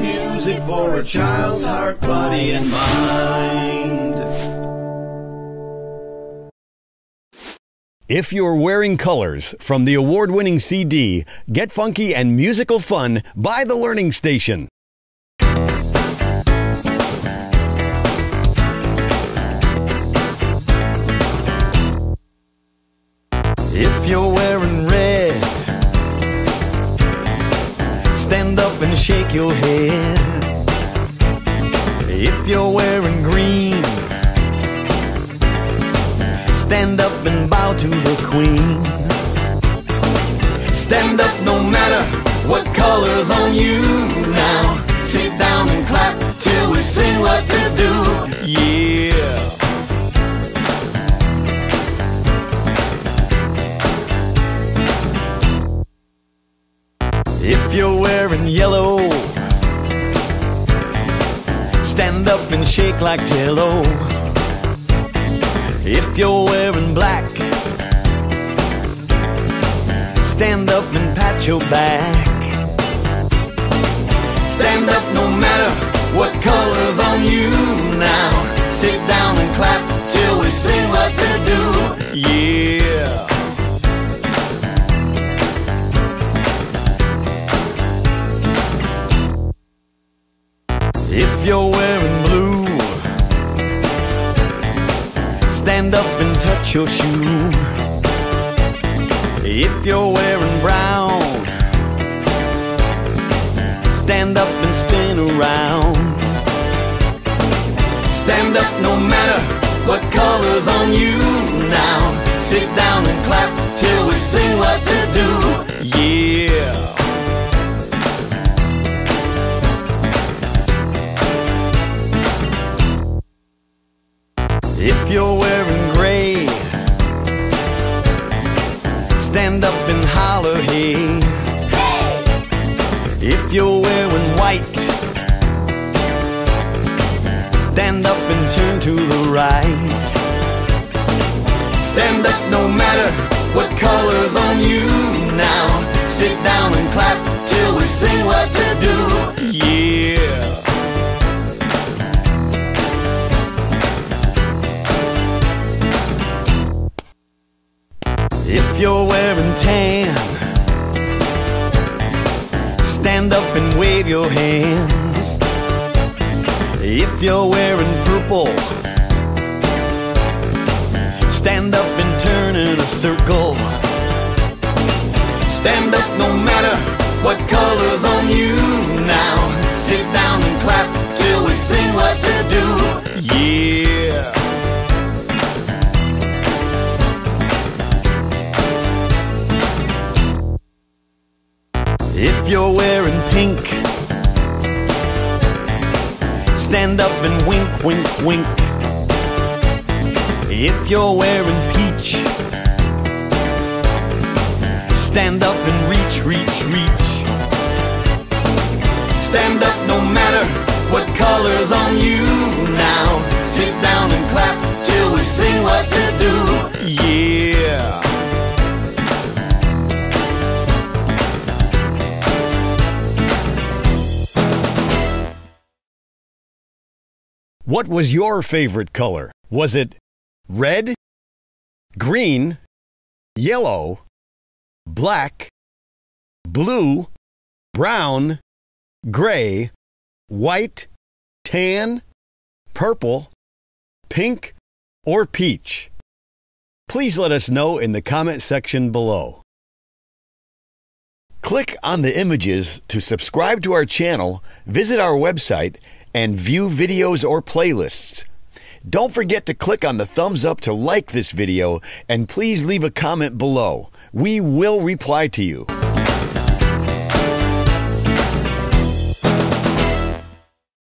music for a child's heart, body, and mind. If you're wearing colors from the award winning CD, Get Funky and Musical Fun by The Learning Station. If you're wearing stand up and shake your head. If you're wearing green, stand up and bow to the queen. Stand up no matter what color's on you now. Sit down and clap till we sing what to do. Yeah. You're yellow, stand up and shake like jello. If you're wearing black, stand up and pat your back. Stand up no matter what color's on you now. Sit down and clap till we sing what to do. Yeah. Touch your shoe. If you're wearing brown, stand up and spin around. Stand up no matter what color's on you now. Sit down and clap till we sing what stand up and holler hey. If you're wearing white, stand up and turn to the right. Stand up no matter what color's on you now. Sit down and clap till we sing what to do. Yeah. Stand up and wave your hands. If you're wearing purple, stand up and turn in a circle. Stand up no matter what color's you're wearing pink, stand up and wink, wink, wink. If you're wearing peach, stand up and reach, reach, reach. Stand up no matter what color's on you now. Sit down and clap till we sing what What was your favorite color? Was it red, green, yellow, black, blue, brown, gray, white, tan, purple, pink, or peach? Please let us know in the comment section below. Click on the images to subscribe to our channel, visit our website, and view videos or playlists. Don't forget to click on the thumbs up to like this video and please leave a comment below. We will reply to you.